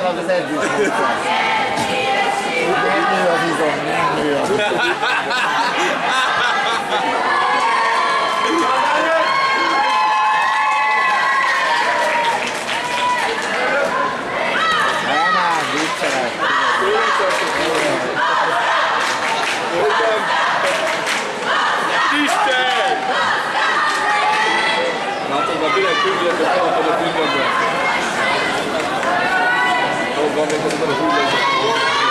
meg az edzésrendszer. Nem nő az izom, nem nő az izom. Nem áll, viccelek. Isten! Látod, a bilek küldjetek, kapod a küldjetek. Gracias.